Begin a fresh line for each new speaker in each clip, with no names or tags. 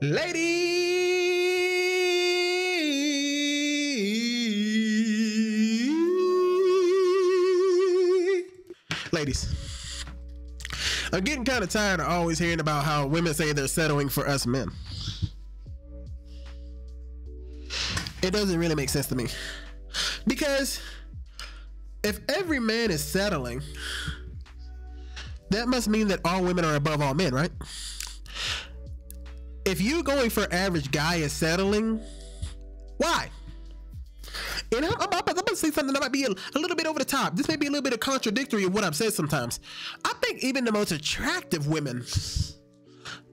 Lady. Ladies. I'm getting kind of tired of always hearing about how women say they're settling for us men. It doesn't really make sense to me. Because if every man is settling, that must mean that all women are above all men, right? If you going for average guy is settling, why? And I'm, I'm, I'm, gonna say something that might be a, a, little bit over the top. This may be a little bit of contradictory of what I've said sometimes. I think even the most attractive women,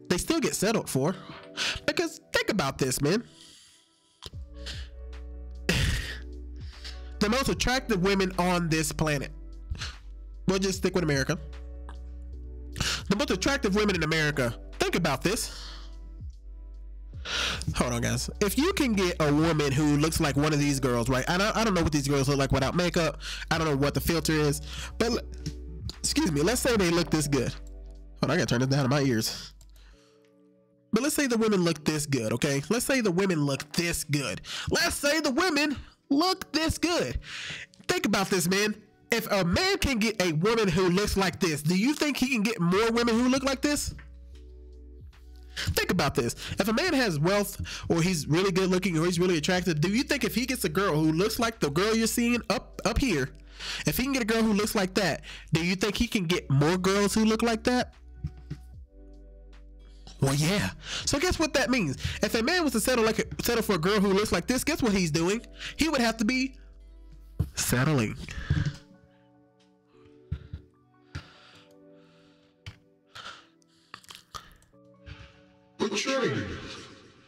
they still get settled for. Because think about this, man. the most attractive women on this planet. We'll just stick with America. The most attractive women in America. Think about this Hold on, guys. If you can get a woman who looks like one of these girls, right? I don't, I don't know what these girls look like without makeup. I don't know what the filter is, but excuse me. Let's say they look this good. Hold on, I gotta turn this down in my ears. But let's say the women look this good, okay? Let's say the women look this good. Let's say the women look this good. Think about this, man. If a man can get a woman who looks like this, do you think he can get more women who look like this? Think about this. If a man has wealth or he's really good looking or he's really attractive, do you think if he gets a girl who looks like the girl you're seeing up up here, if he can get a girl who looks like that, do you think he can get more girls who look like that? Well, yeah. So guess what that means? If a man was to settle like a, settle for a girl who looks like this, guess what he's doing? He would have to be settling.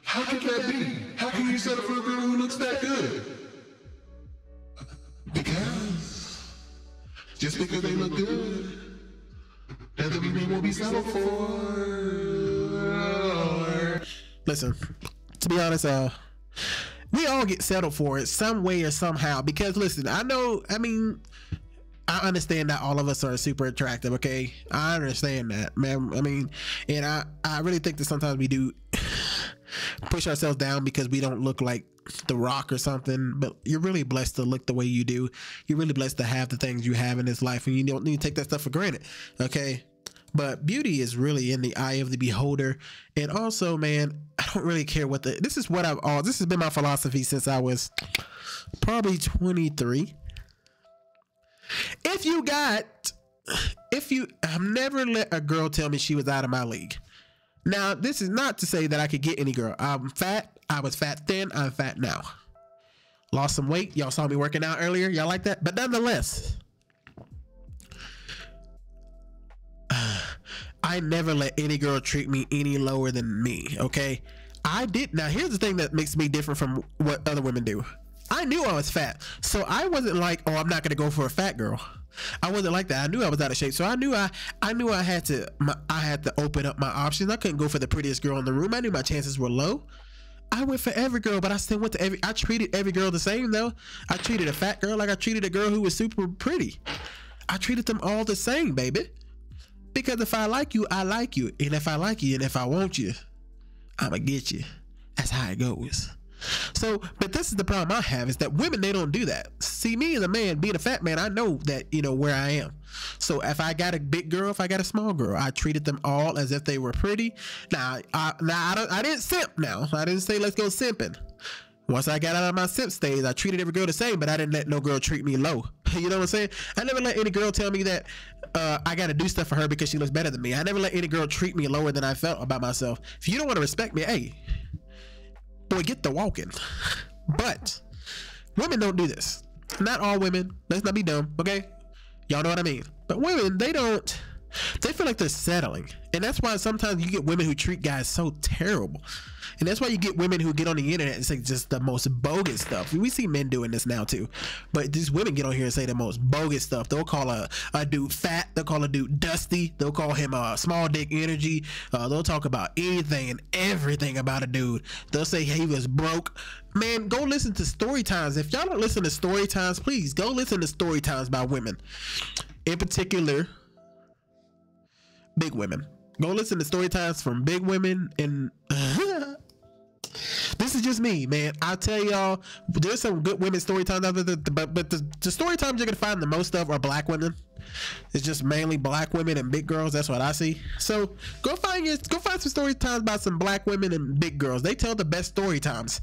How can that be? How can you settle for a girl who looks that good? Because just because they look good doesn't mean they won't be settled for.
Listen, to be honest, uh, we all get settled for it some way or somehow. Because listen, I know, I mean, I understand that all of us are super attractive. Okay, I understand that, man. I mean, and I I really think that sometimes we do push ourselves down because we don't look like the rock or something but you're really blessed to look the way you do you're really blessed to have the things you have in this life and you don't need to take that stuff for granted okay but beauty is really in the eye of the beholder and also man i don't really care what the this is what i've all this has been my philosophy since i was probably 23 if you got, if you, I've never let a girl tell me she was out of my league. Now, this is not to say that I could get any girl. I'm fat. I was fat then. I'm fat now. Lost some weight. Y'all saw me working out earlier. Y'all like that? But nonetheless, I never let any girl treat me any lower than me. Okay. I did. Now, here's the thing that makes me different from what other women do. I knew I was fat. So I wasn't like, oh, I'm not gonna go for a fat girl. I wasn't like that. I knew I was out of shape. So I knew I I knew I had to my, I had to open up my options. I couldn't go for the prettiest girl in the room. I knew my chances were low. I went for every girl, but I still went to every I treated every girl the same though. I treated a fat girl like I treated a girl who was super pretty. I treated them all the same, baby. Because if I like you, I like you. And if I like you and if I want you, I'ma get you. That's how it goes. So, but this is the problem I have is that women they don't do that. See me as a man, being a fat man, I know that you know where I am. So if I got a big girl, if I got a small girl, I treated them all as if they were pretty. Now, I, now I, don't, I didn't simp. Now I didn't say let's go simping. Once I got out of my simp stage, I treated every girl the same, but I didn't let no girl treat me low. You know what I'm saying? I never let any girl tell me that uh, I got to do stuff for her because she looks better than me. I never let any girl treat me lower than I felt about myself. If you don't want to respect me, hey, boy, get the walking. But women don't do this. Not all women. Let's not be dumb, okay? Y'all know what I mean. But women, they don't. They feel like they're settling, and that's why sometimes you get women who treat guys so terrible. And that's why you get women who get on the internet and say just the most bogus stuff. We see men doing this now too. But these women get on here and say the most bogus stuff. They'll call a, a dude fat. They'll call a dude dusty. They'll call him a uh, small dick energy. Uh, they'll talk about anything and everything about a dude. They'll say he was broke. Man, go listen to story times. If y'all don't listen to story times, please go listen to story times by women. In particular, big women. Go listen to story times from big women and This is just me, man. I tell y'all, there's some good women story times out there, but but the, the story times you're gonna find the most of are black women. It's just mainly black women and big girls. That's what I see. So go find your go find some story times about some black women and big girls. They tell the best story times,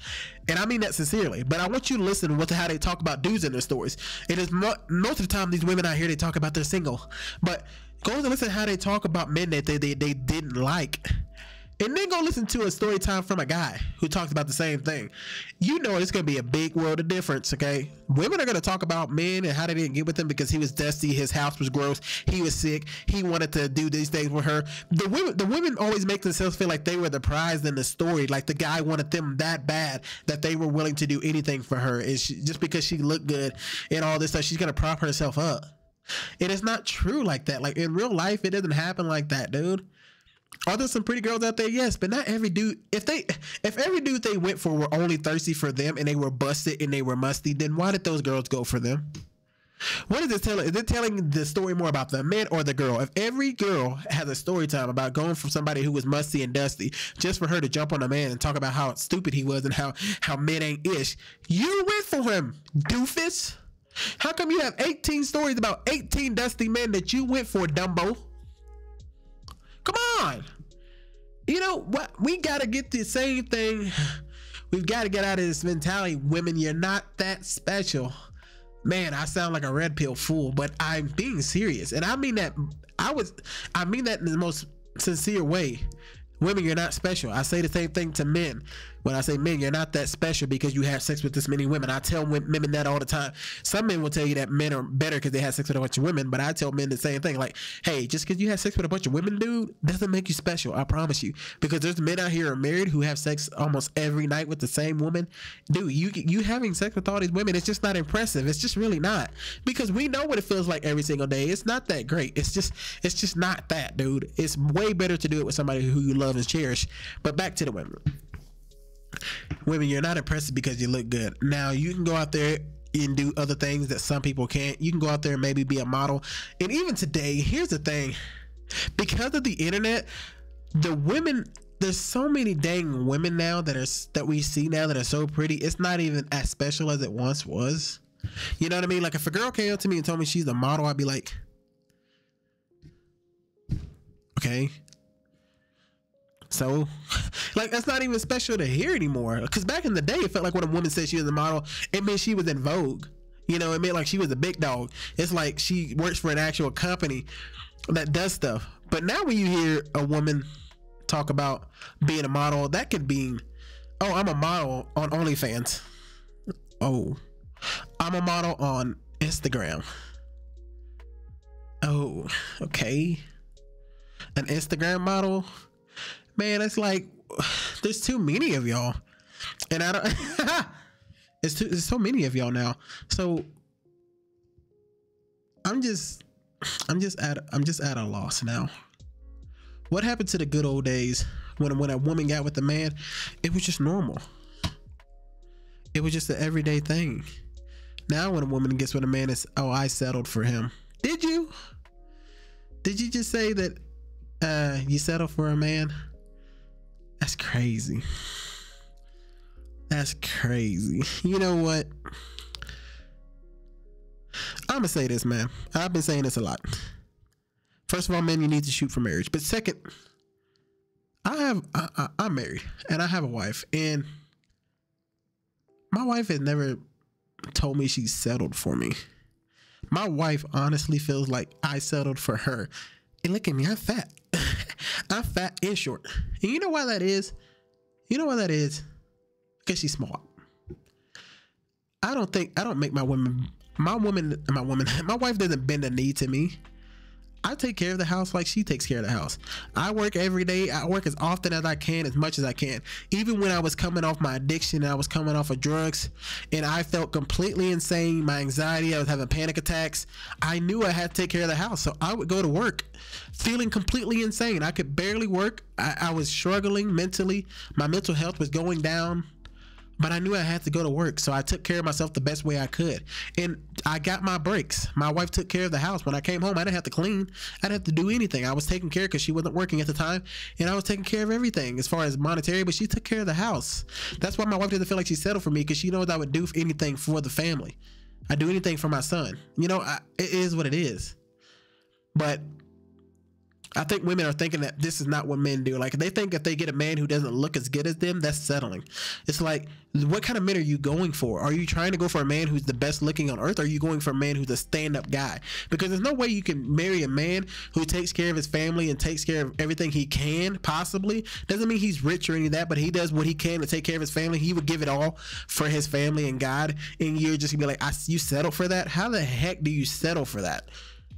and I mean that sincerely. But I want you to listen to how they talk about dudes in their stories. It is mo- most of the time these women out here they talk about they're single, but go and listen how they talk about men that they, they, they didn't like and then go listen to a story time from a guy who talks about the same thing. You know it's gonna be a big world of difference, okay? Women are gonna talk about men and how they didn't get with him because he was dusty, his house was gross, he was sick, he wanted to do these things with her. The women the women always make themselves feel like they were the prize in the story, like the guy wanted them that bad that they were willing to do anything for her. Is just because she looked good and all this stuff, she's gonna prop herself up. It is not true like that. Like in real life, it doesn't happen like that, dude. Are there some pretty girls out there? Yes, but not every dude. If they, if every dude they went for were only thirsty for them and they were busted and they were musty, then why did those girls go for them? What is it telling? Is it telling the story more about the man or the girl? If every girl has a story time about going from somebody who was musty and dusty just for her to jump on a man and talk about how stupid he was and how how men ain't ish, you went for him, doofus. How come you have 18 stories about 18 dusty men that you went for, Dumbo? Come on. You know what? We got to get the same thing. We've got to get out of this mentality. Women, you're not that special. Man, I sound like a red pill fool, but I'm being serious. And I mean that I was I mean that in the most sincere way. Women, you're not special. I say the same thing to men. When I say men, you're not that special because you have sex with this many women. I tell women that all the time. Some men will tell you that men are better because they have sex with a bunch of women, but I tell men the same thing. Like, hey, just because you have sex with a bunch of women, dude, doesn't make you special. I promise you. Because there's men out here are married who have sex almost every night with the same woman. Dude, you you having sex with all these women, it's just not impressive. It's just really not. Because we know what it feels like every single day. It's not that great. It's just it's just not that, dude. It's way better to do it with somebody who you love and cherish. But back to the women women, you're not impressive because you look good. Now you can go out there and do other things that some people can't. You can go out there and maybe be a model. And even today, here's the thing. Because of the internet, the women there's so many dang women now that are that we see now that are so pretty. It's not even as special as it once was. You know what I mean? Like if a girl came up to me and told me she's a model, I'd be like, okay, so, like, that's not even special to hear anymore. Because back in the day, it felt like when a woman said she was a model, it meant she was in vogue. You know, it meant like she was a big dog. It's like she works for an actual company that does stuff. But now when you hear a woman talk about being a model, that could be, oh, I'm a model on OnlyFans. Oh, I'm a model on Instagram. Oh, okay. An Instagram model man, it's like there's too many of y'all, and I don't. it's too, there's so many of y'all now. So I'm just, I'm just at, I'm just at a loss now. What happened to the good old days when when a woman got with a man? It was just normal. It was just an everyday thing. Now when a woman gets with a man, it's oh I settled for him. Did you? Did you just say that uh, you settled for a man? That's crazy. That's crazy. You know what? I'm gonna say this, man. I've been saying this a lot. First of all, men, you need to shoot for marriage. But second, I have I, I, I'm married and I have a wife, and my wife has never told me she settled for me. My wife honestly feels like I settled for her. And look at me, I'm fat. I'm fat and short. And you know why that is? You know why that is? Because she's smart. I don't think I don't make my women my woman my woman my wife doesn't bend a knee to me. I take care of the house like she takes care of the house. I work every day. I work as often as I can, as much as I can. Even when I was coming off my addiction, I was coming off of drugs, and I felt completely insane. My anxiety, I was having panic attacks. I knew I had to take care of the house, so I would go to work feeling completely insane. I could barely work. I, I was struggling mentally. My mental health was going down but I knew I had to go to work, so I took care of myself the best way I could. And I got my breaks. My wife took care of the house. When I came home, I didn't have to clean. I didn't have to do anything. I was taking care because she wasn't working at the time, and I was taking care of everything as far as monetary. But she took care of the house. That's why my wife doesn't feel like she settled for me because she knows I would do anything for the family. I do anything for my son. You know, I, it is what it is. But I think women are thinking that this is not what men do. Like they think if they get a man who doesn't look as good as them, that's settling. It's like, what kind of men are you going for? Are you trying to go for a man who's the best looking on earth? Or are you going for a man who's a stand up guy? Because there's no way you can marry a man who takes care of his family and takes care of everything he can possibly. Doesn't mean he's rich or any of that, but he does what he can to take care of his family. He would give it all for his family and God. And you're just gonna be like, I, you settle for that? How the heck do you settle for that?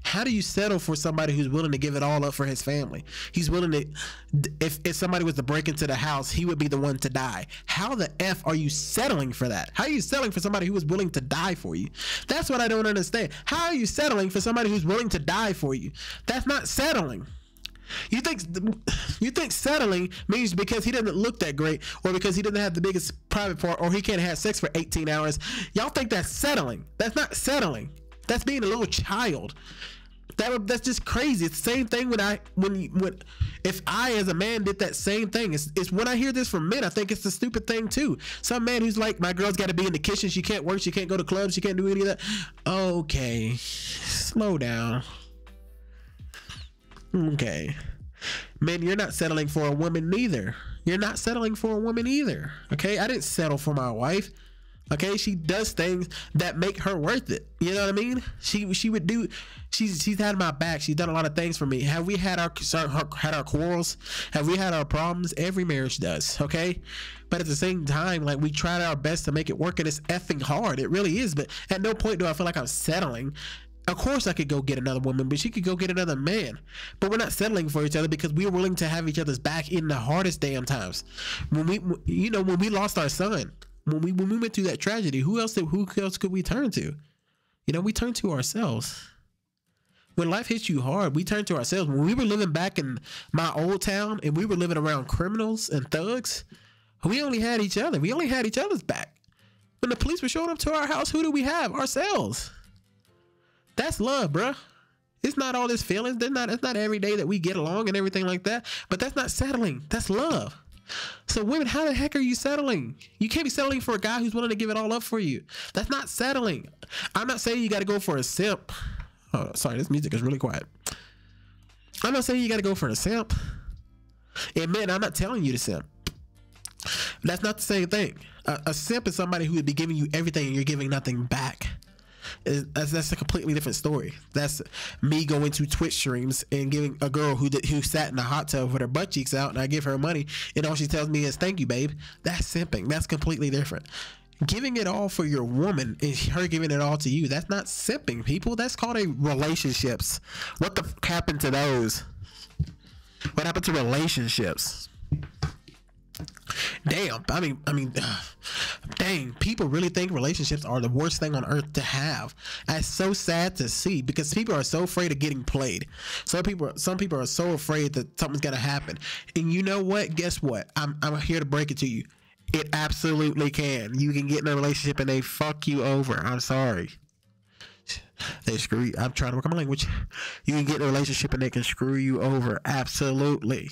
How do you settle for somebody who's willing to give it all up for his family? He's willing to, if, if somebody was to break into the house, he would be the one to die. How the F are you settling for that? How are you settling for somebody who was willing to die for you? That's what I don't understand. How are you settling for somebody who's willing to die for you? That's not settling. You think you think settling means because he doesn't look that great, or because he doesn't have the biggest private part, or he can't have sex for 18 hours. Y'all think that's settling? That's not settling. That's being a little child. That that's just crazy. It's the same thing when I when when if I as a man did that same thing. It's, it's when I hear this from men, I think it's the stupid thing too. Some man who's like, my girl's got to be in the kitchen. She can't work. She can't go to clubs. She can't do any of that. Okay, slow down. Okay, man, you're not settling for a woman neither. You're not settling for a woman either. Okay, I didn't settle for my wife. Okay, she does things that make her worth it. You know what I mean? She she would do. She's she's had my back. She's done a lot of things for me. Have we had our had our quarrels? Have we had our problems? Every marriage does. Okay, but at the same time, like we tried our best to make it work, and it's effing hard. It really is. But at no point do I feel like I'm settling. Of course, I could go get another woman, but she could go get another man. But we're not settling for each other because we're willing to have each other's back in the hardest damn times. When we, you know, when we lost our son, when we when we went through that tragedy, who else did, who else could we turn to? You know, we turn to ourselves. When life hits you hard, we turn to ourselves. When we were living back in my old town and we were living around criminals and thugs, we only had each other. We only had each other's back. When the police were showing up to our house, who do we have? Ourselves. That's love, bruh. It's not all this feelings. It's not. It's not every day that we get along and everything like that. But that's not settling. That's love. So women, how the heck are you settling? You can't be settling for a guy who's willing to give it all up for you. That's not settling. I'm not saying you got to go for a simp. Oh, sorry, this music is really quiet. I'm not saying you got to go for a simp. And man, I'm not telling you to simp. That's not the same thing. A, a simp is somebody who would be giving you everything and you're giving nothing back that's, that's a completely different story. That's me going to Twitch streams and giving a girl who did, who sat in a hot tub with her butt cheeks out, and I give her money, and all she tells me is "Thank you, babe." That's simping. That's completely different. Giving it all for your woman is her giving it all to you. That's not simping, people. That's called a relationships. What the f- happened to those? What happened to relationships? Damn. I mean, I mean, dang. People really think relationships are the worst thing on earth to have. That's so sad to see because people are so afraid of getting played. Some people, some people are so afraid that something's gonna happen. And you know what? Guess what? I'm, I'm here to break it to you. It absolutely can. You can get in a relationship and they fuck you over. I'm sorry. They screw you. I'm trying to work on my language. You can get in a relationship and they can screw you over. Absolutely.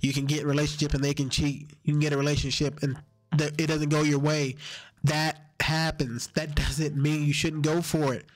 You can get in a relationship and they can cheat. You can get a relationship and it doesn't go your way. That happens. That doesn't mean you shouldn't go for it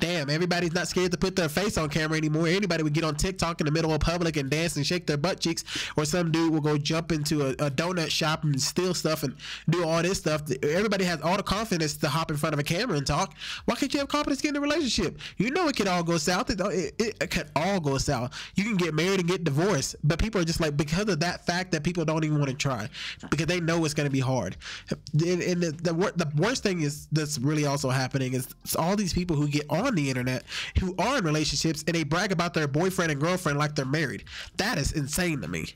damn, everybody's not scared to put their face on camera anymore. Anybody would get on TikTok in the middle of public and dance and shake their butt cheeks, or some dude will go jump into a, a donut shop and steal stuff and do all this stuff. Everybody has all the confidence to hop in front of a camera and talk. Why can't you have confidence in a relationship? You know it could all go south. It, it, it could all go south. You can get married and get divorced, but people are just like because of that fact that people don't even want to try because they know it's going to be hard. And, the, the the worst thing is that's really also happening is all these people who get on on the internet who are in relationships and they brag about their boyfriend and girlfriend like they're married. That is insane to me.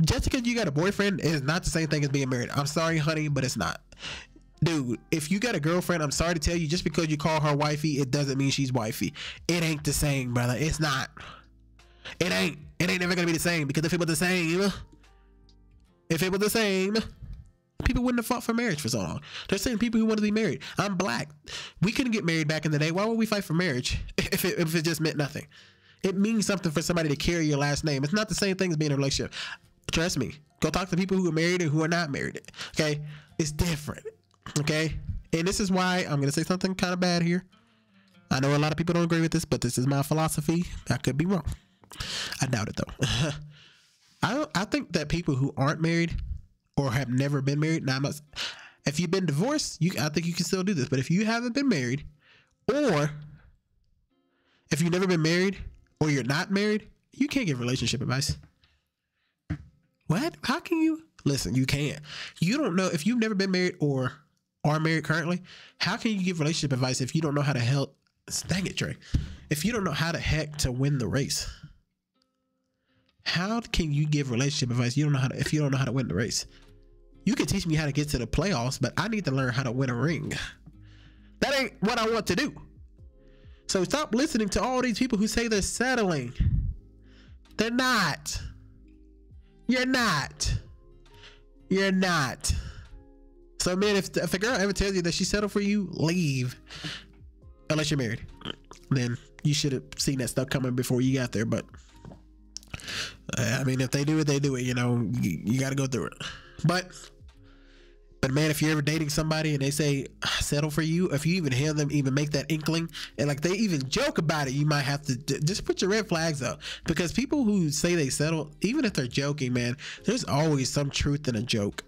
Just because you got a boyfriend is not the same thing as being married. I'm sorry, honey, but it's not. Dude, if you got a girlfriend, I'm sorry to tell you, just because you call her wifey, it doesn't mean she's wifey. It ain't the same, brother. It's not. It ain't. It ain't never gonna be the same because if it was the same, if it was the same, People wouldn't have fought for marriage for so long. They're saying people who want to be married. I'm black. We couldn't get married back in the day. Why would we fight for marriage if it, if it just meant nothing? It means something for somebody to carry your last name. It's not the same thing as being in a relationship. Trust me. Go talk to people who are married and who are not married. Okay? It's different. Okay? And this is why I'm going to say something kind of bad here. I know a lot of people don't agree with this, but this is my philosophy. I could be wrong. I doubt it though. I I think that people who aren't married or have never been married, now must, if you've been divorced, you I think you can still do this. But if you haven't been married, or if you've never been married or you're not married, you can't give relationship advice. What? How can you? Listen, you can't. You don't know if you've never been married or are married currently. How can you give relationship advice if you don't know how to help? Dang it, Trey. If you don't know how the heck to win the race, how can you give relationship advice? You don't know how to if you don't know how to win the race. You can teach me how to get to the playoffs, but I need to learn how to win a ring. That ain't what I want to do. So stop listening to all these people who say they're settling. They're not. You're not. You're not. So man, if, if a girl ever tells you that she settled for you, leave. Unless you're married. Then you should have seen that stuff coming before you got there. But uh, I mean, if they do it, they do it. You know, you, you got to go through it. But but man, if you're ever dating somebody and they say settle for you, if you even hear them even make that inkling and like they even joke about it, you might have to just put your red flags up because people who say they settle, even if they're joking, man, there's always some truth in a joke.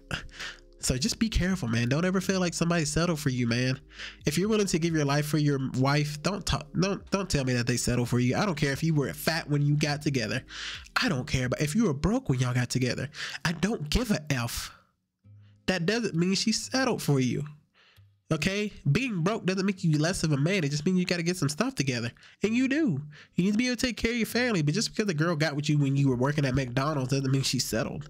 So just be careful, man. Don't ever feel like somebody settled for you, man. If you're willing to give your life for your wife, don't talk. Don't don't tell me that they settled for you. I don't care if you were fat when you got together. I don't care. But if you were broke when y'all got together, I don't give a f. That doesn't mean she settled for you. Okay, being broke doesn't make you less of a man. It just means you got to get some stuff together, and you do. You need to be able to take care of your family. But just because the girl got with you when you were working at McDonald's doesn't mean she settled.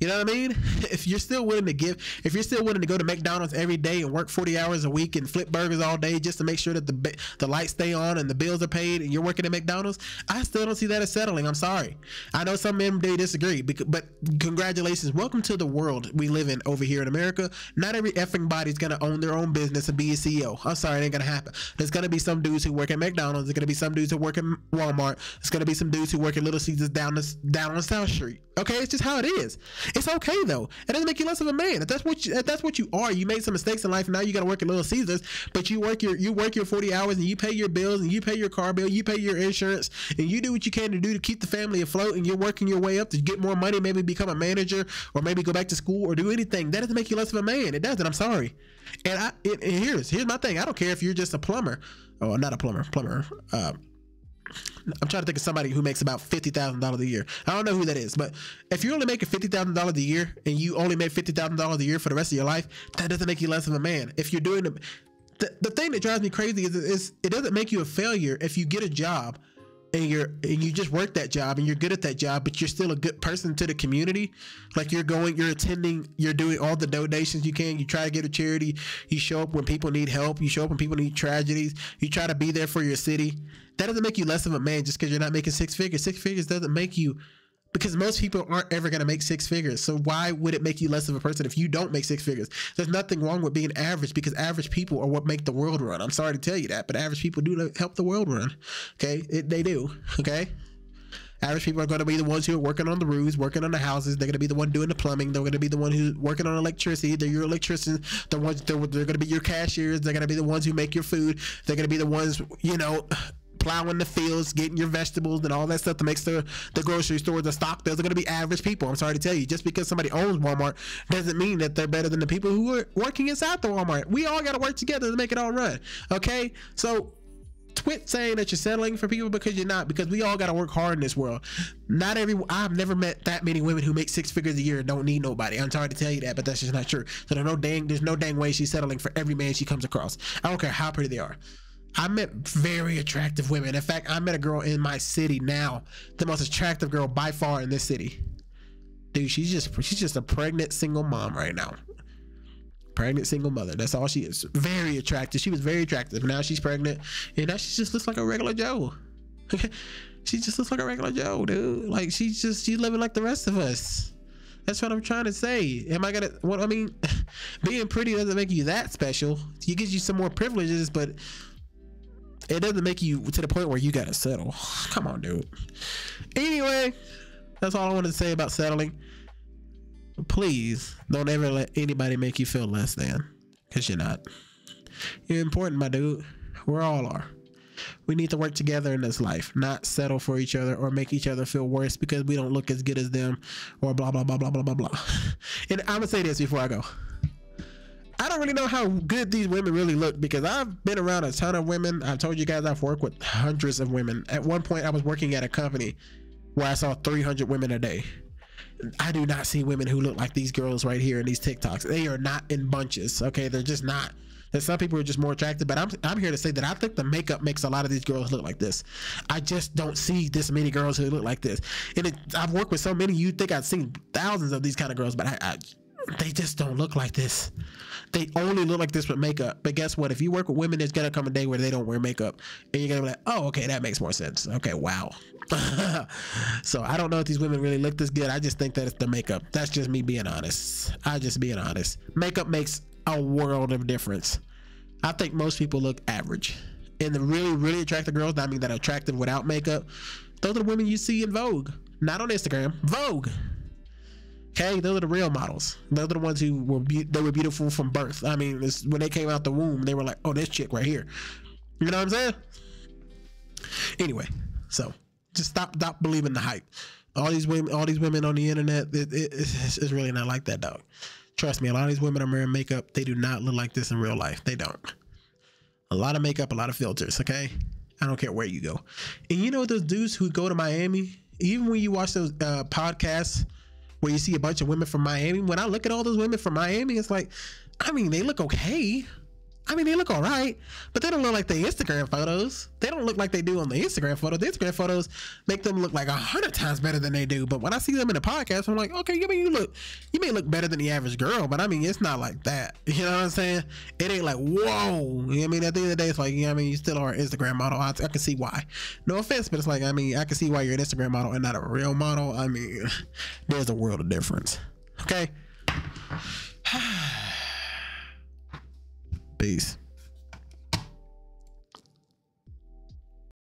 You know what I mean? If you're still willing to give, if you're still willing to go to McDonald's every day and work 40 hours a week and flip burgers all day just to make sure that the the lights stay on and the bills are paid and you're working at McDonald's, I still don't see that as settling. I'm sorry. I know some men they disagree, but congratulations. Welcome to the world we live in over here in America. Not every effing body's gonna own their own business and be a CEO. I'm sorry, it ain't gonna happen. There's gonna be some dudes who work at McDonald's. There's gonna be some dudes who work at Walmart. There's gonna be some dudes who work at Little Caesars down the, down on South Street. Okay, it's just how it is. It's okay though. It doesn't make you less of a man. If that's what you, that's what you are, you made some mistakes in life. Now you got to work at Little Caesars, but you work your you work your forty hours and you pay your bills and you pay your car bill, you pay your insurance, and you do what you can to do to keep the family afloat. And you're working your way up to get more money, maybe become a manager, or maybe go back to school or do anything. That doesn't make you less of a man. It doesn't. I'm sorry. And I it, and here's here's my thing. I don't care if you're just a plumber. Oh, not a plumber. Plumber. Uh, I'm trying to think of somebody who makes about fifty thousand dollars a year. I don't know who that is, but if you're only making fifty thousand dollars a year and you only make fifty thousand dollars a year for the rest of your life, that doesn't make you less of a man. If you're doing the, the, the thing that drives me crazy is, is it doesn't make you a failure if you get a job and you're and you just work that job and you're good at that job, but you're still a good person to the community. Like you're going, you're attending, you're doing all the donations you can. You try to get a charity. You show up when people need help. You show up when people need tragedies. You try to be there for your city. That doesn't make you less of a man just because you're not making six figures. Six figures doesn't make you because most people aren't ever going to make six figures. So why would it make you less of a person if you don't make six figures? There's nothing wrong with being average because average people are what make the world run. I'm sorry to tell you that, but average people do help the world run. Okay, it, they do. Okay. Average people are going to be the ones who are working on the roofs, working on the houses. They're going to be the one doing the plumbing. They're going to be the one who's working on electricity. They're your electricians. The ones they're, they're going to be your cashiers. They're going to be the ones who make your food. They're going to be the ones, you know, plowing the fields, getting your vegetables and all that stuff to make sure the grocery stores, are stocked. those are going to be average people. I'm sorry to tell you, just because somebody owns Walmart doesn't mean that they're better than the people who are working inside the Walmart. We all got to work together to make it all run. Okay, so quit saying that you're settling for people because you're not because we all got to work hard in this world not every i've never met that many women who make six figures a year and don't need nobody i'm sorry to tell you that but that's just not true so there's no dang there's no dang way she's settling for every man she comes across i don't care how pretty they are I met very attractive women. In fact, I met a girl in my city now, the most attractive girl by far in this city. Dude, she's just she's just a pregnant single mom right now. Pregnant single mother. That's all she is. Very attractive. She was very attractive. Now she's pregnant, and now she just looks like a regular Joe. she just looks like a regular Joe, dude. Like she's just she's living like the rest of us. That's what I'm trying to say. Am I gonna? What I mean, being pretty doesn't make you that special. It gives you some more privileges, but it doesn't make you to the point where you gotta settle. Come on, dude. Anyway, that's all I wanted to say about settling. Please don't ever let anybody make you feel less than, because you're not. You're important, my dude. We all are. We need to work together in this life, not settle for each other or make each other feel worse because we don't look as good as them or blah, blah, blah, blah, blah, blah, blah. And I'm going to say this before I go. I don't really know how good these women really look because I've been around a ton of women. I've told you guys I've worked with hundreds of women. At one point, I was working at a company where I saw 300 women a day. I do not see women who look like these girls right here in these TikToks. They are not in bunches. Okay, they're just not. And some people are just more attractive, but I'm I'm here to say that I think the makeup makes a lot of these girls look like this. I just don't see this many girls who look like this. And it, I've worked with so many. You think I've seen thousands of these kind of girls, but I, I they just don't look like this. They only look like this with makeup. But guess what? If you work with women, there's gonna come a day where they don't wear makeup, and you're gonna be like, oh, okay, that makes more sense. Okay, wow. so I don't know if these women really look this good. I just think that it's the makeup. That's just me being honest. I just being honest. Makeup makes a world of difference. I think most people look average. And the really, really attractive girls, I mean that attractive without makeup, those are the women you see in Vogue. Not on Instagram. Vogue. Okay, those are the real models. Those are the ones who were be- they were beautiful from birth. I mean, when they came out the womb, they were like, "Oh, this chick right here." You know what I'm saying? Anyway, so just stop stop believing the hype. All these women, all these women on the internet, it, it, it's, it's really not like that, dog. Trust me, a lot of these women are wearing makeup. They do not look like this in real life. They don't. A lot of makeup, a lot of filters. Okay, I don't care where you go. And you know those dudes who go to Miami. Even when you watch those uh, podcasts where you see a bunch of women from Miami. When I look at all those women from Miami, it's like, I mean, they look okay. I mean, they look all right, but they don't look like the Instagram photos. They don't look like they do on the Instagram photo. The Instagram photos make them look like a hundred times better than they do. But when I see them in the podcast, I'm like, okay, I mean, you look, you may look better than the average girl, but I mean, it's not like that. You know what I'm saying? It ain't like, whoa. You know what I mean? At the end of the day, it's like, you know I mean, you still are an Instagram model. I, I can see why. No offense, but it's like, I mean, I can see why you're an Instagram model and not a real model. I mean, there's a world of difference. Okay. Peace.